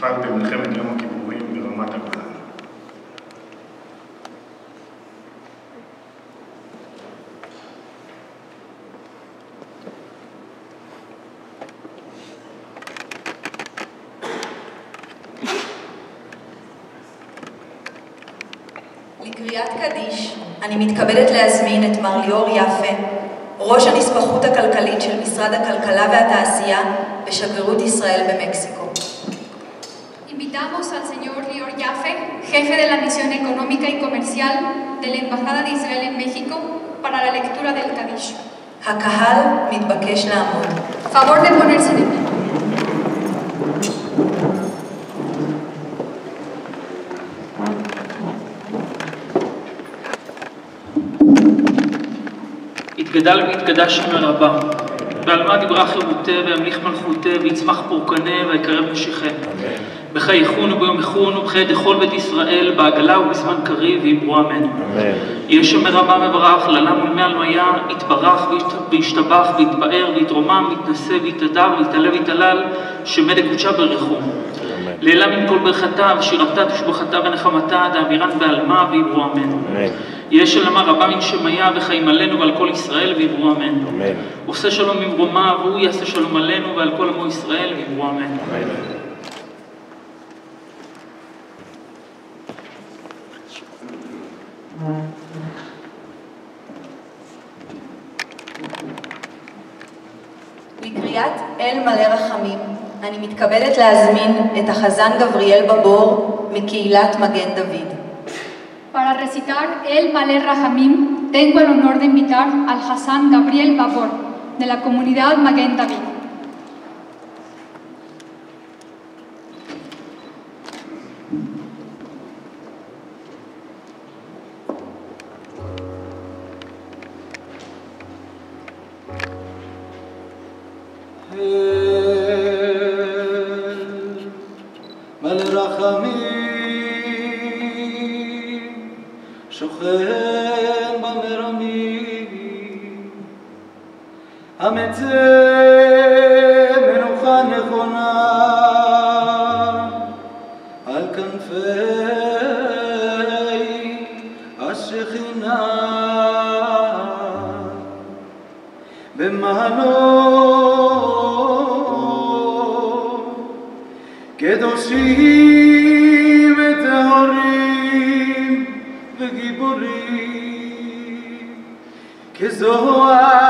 נפל במלחמת יום הכיפורים ברמת הגולן. לקריאת קדיש אני מתכבדת להזמין את מר ליאור יפה, ראש הנספחות הכלכלית של משרד הכלכלה והתעשייה בשגרירות ישראל במקסיקו. Invitamos al señor Lior Yaffe, jefe de la misión económica y comercial de la Embajada de Israel en México, para la lectura del Kadish. מתבקש לעמוד. Favor de ponerse de pie. יתגדל ויתגדש שם רבה, ועל מה דיברה חירותה, וימליך מלכותה, ויצמח פורקנה, ויקרב נשיכם. איכון וביום איכון, ובחיי דכל בית ישראל, בעגלה ובזמן קריב, ואמרו אמן. יהיה שם מרמה מברך, ללה מול מי עלמיה, יתברך וישת- וישתבח, ויתפאר, ויתרומם, ויתנשא, ויתהדר, ויתעלה ויתהלל, שמד קודשה ברכו. לעילה מן כל ברכתה, ושירתה תשבחתה ונחמתה, דאמירן בעלמה, ואמרו אמן. יהיה שלמה רבה מן שמיה, וחיים עלינו ועל כל ישראל, ואמרו אמן. אמן. עושה שלום ממרומה, והוא יעשה שלום עלינו ועל כל עמו ישראל, ואמרו אמן. לקריאת אל מלא רחמים אני מתכבדת להזמין את החזן גבריאל בבור מקהילת מגן דוד. Para recitar el Malé Rahamim, tengo el honor de invitar al Hassan Gabriel Babor, de la comunidad Maguen David. מלא רחמים, שוכן במרמים, המצא מנוחה נכונה על כנפי השכינה. במעלות קדושים וטהורים וגיבורים כזוהר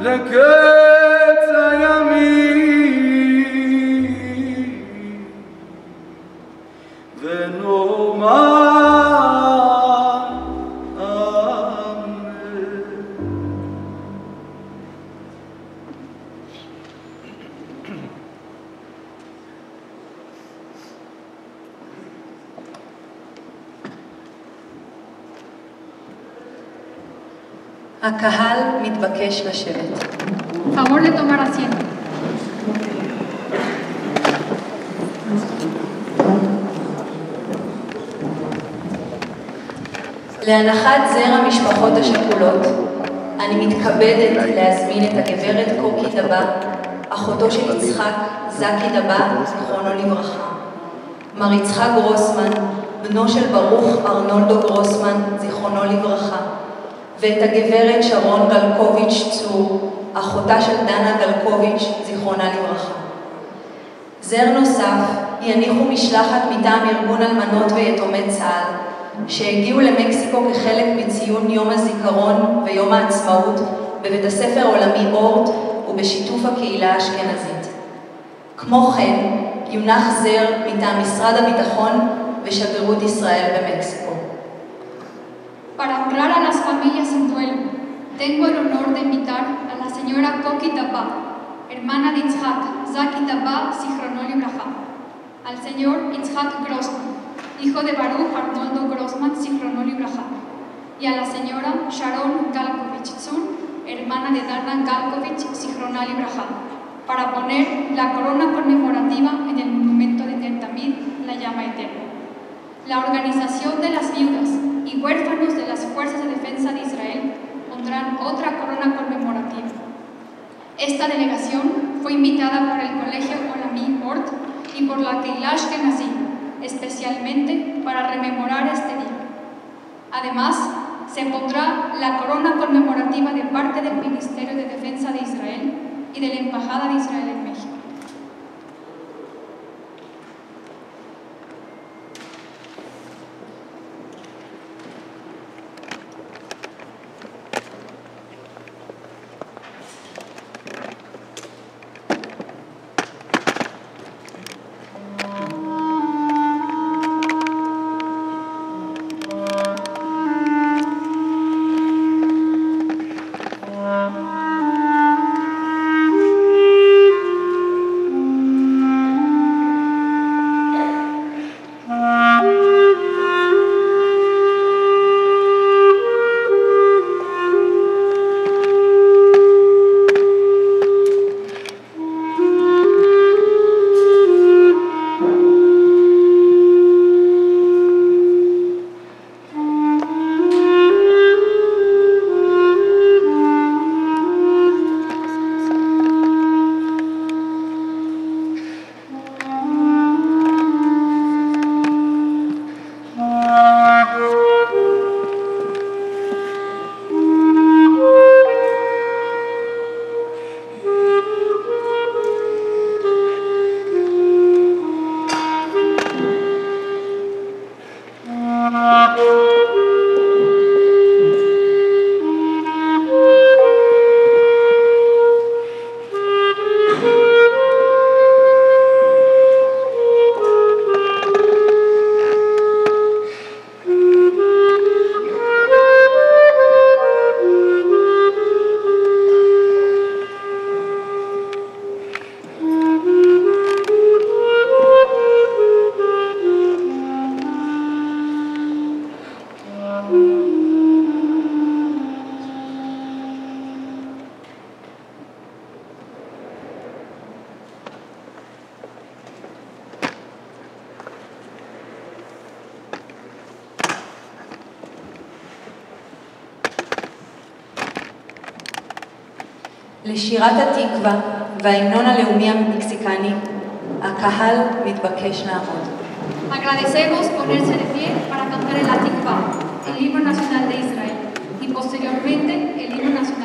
لك הקהל מתבקש לשבת. Favor de tomar asiento. להנחת זר המשפחות השכולות, אני מתכבדת להזמין את הגברת קוקי דבה, אחותו של יצחק, זקי דבה, זיכרונו לברכה. מר יצחק גרוסמן, בנו של ברוך ארנולדו גרוסמן, זיכרונו לברכה. ואת הגברת שרון גלקוביץ' צור, אחותה של דנה גלקוביץ', זיכרונה לברכה. זר נוסף יניחו משלחת מטעם ארגון אלמנות ויתומי צה"ל, שהגיעו למקסיקו כחלק מציון יום הזיכרון ויום העצמאות בבית הספר העולמי אורט ובשיתוף הקהילה האשכנזית. כמו כן, יונח זר מטעם משרד הביטחון ושגרירות ישראל במקסיקו. Para honrar a las familias en duelo, tengo el honor de invitar a la señora Koki Tapa, hermana de Itzhak, Zaki Tapa, Sichrono Libraja, al señor Itzhak Grossman, hijo de Baruch Arnoldo Grossman, Sichrono Libraja, y a la señora Sharon Galkovich Zun, hermana de Dana Galkovich, Sichrono Libraja, para poner la corona conmemorativa en el monumento de Tentamid, la llama eterna. La Organización de las Viudas y Huérfanos de las Fuerzas de Defensa de Israel pondrán otra corona conmemorativa. Esta delegación fue invitada por el Colegio Olamí Ort y por la Keilash Kenazí, especialmente para rememorar este día. Además, se pondrá la corona conmemorativa de parte del Ministerio de Defensa de Israel y de la Embajada de Israel en לשירת התקווה וההמנון הלאומי המקסיקני, הקהל מתבקש לעמוד. Agradecemos ponerse de pie para cantar el Atikva, el himno nacional de Israel, y posteriormente el himno nacional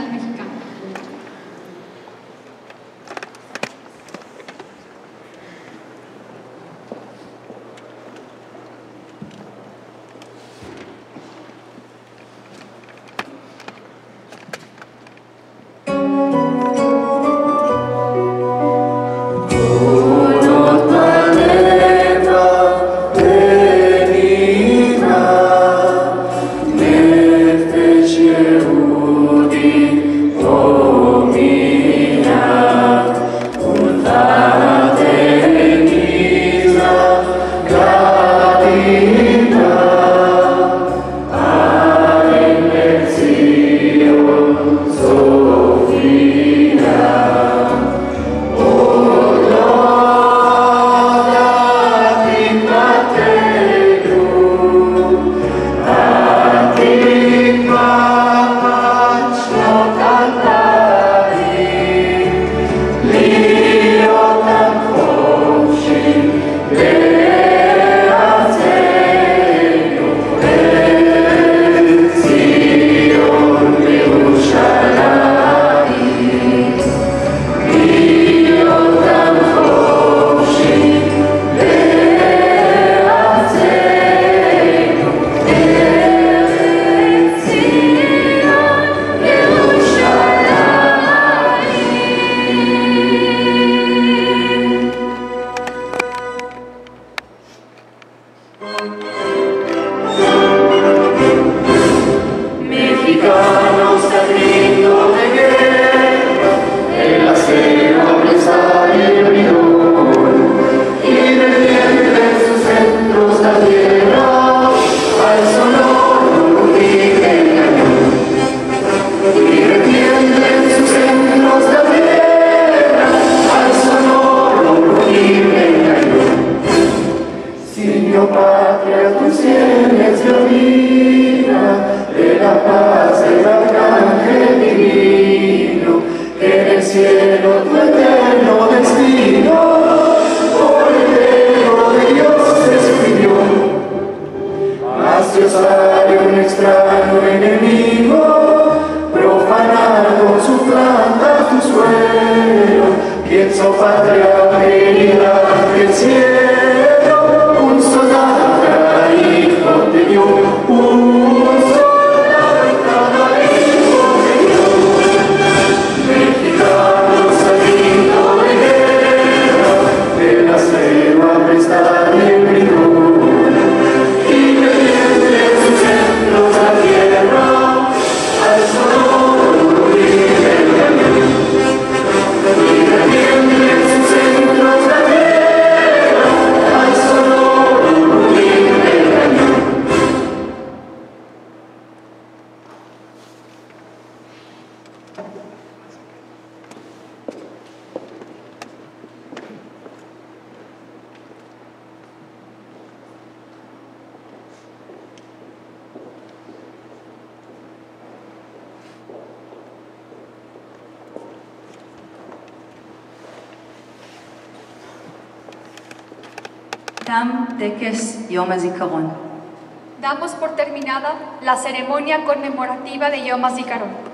Damos por terminada la ceremonia conmemorativa de Yom HaZikaron.